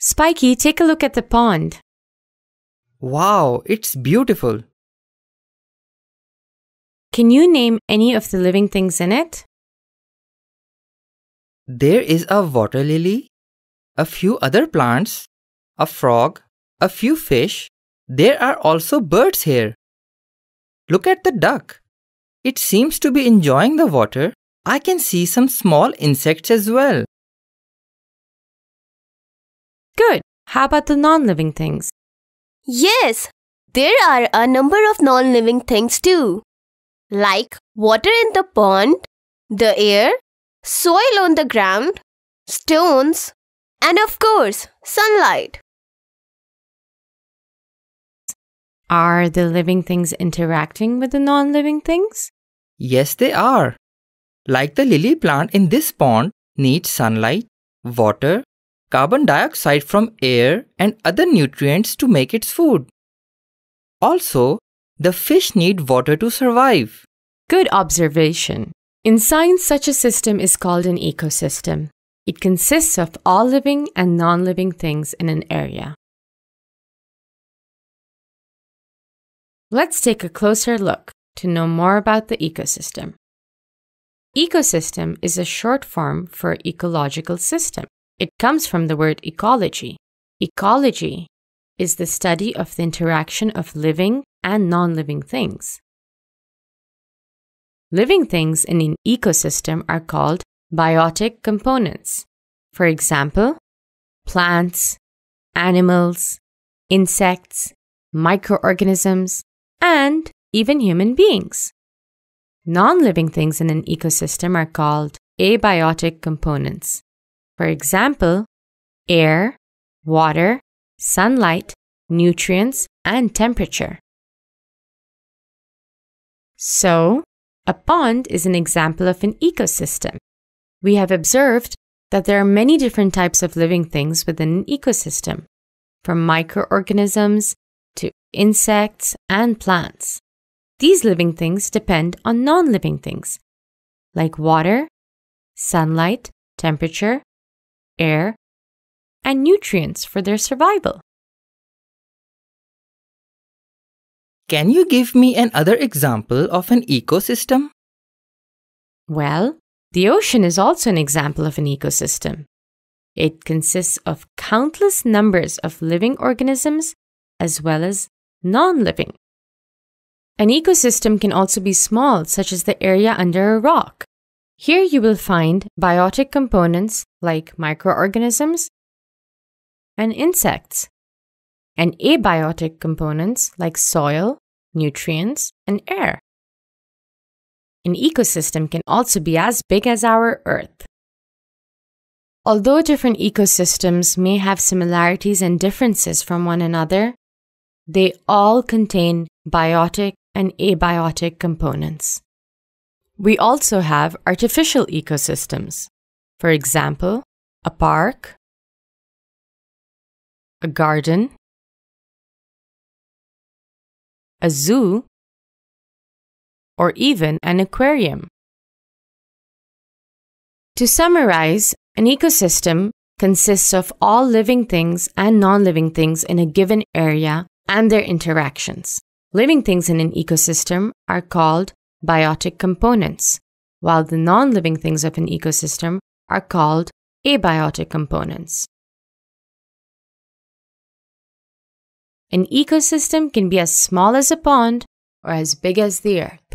Spiky, take a look at the pond. Wow, it's beautiful. Can you name any of the living things in it? There is a water lily, a few other plants, a frog, a few fish. There are also birds here. Look at the duck. It seems to be enjoying the water. I can see some small insects as well. How about the non living things? Yes, there are a number of non living things too, like water in the pond, the air, soil on the ground, stones, and of course, sunlight. Are the living things interacting with the non living things? Yes, they are. Like the lily plant in this pond needs sunlight, water, carbon dioxide from air, and other nutrients to make its food. Also, the fish need water to survive. Good observation. In science, such a system is called an ecosystem. It consists of all living and non living things in an area. Let's take a closer look to know more about the ecosystem. Ecosystem is a short form for ecological system. It comes from the word ecology. Ecology is the study of the interaction of living and non living things. Living things in an ecosystem are called biotic components. For example, plants, animals, insects, microorganisms, and even human beings. Non living things in an ecosystem are called abiotic components. For example, air, water, sunlight, nutrients, and temperature. So, a pond is an example of an ecosystem. We have observed that there are many different types of living things within an ecosystem, from microorganisms to insects and plants. These living things depend on non living things like water, sunlight, temperature, air, and nutrients for their survival. Can you give me another example of an ecosystem? Well, the ocean is also an example of an ecosystem. It consists of countless numbers of living organisms as well as non living. An ecosystem can also be small, such as the area under a rock. Here you will find biotic components like microorganisms and insects, and abiotic components like soil, nutrients, and air. An ecosystem can also be as big as our Earth. Although different ecosystems may have similarities and differences from one another, they all contain biotic and abiotic components. We also have artificial ecosystems. For example, a park, a garden, a zoo, or even an aquarium. To summarize, an ecosystem consists of all living things and non living things in a given area and their interactions. Living things in an ecosystem are called biotic components, while the non living things of an ecosystem are called abiotic components. An ecosystem can be as small as a pond or as big as the earth.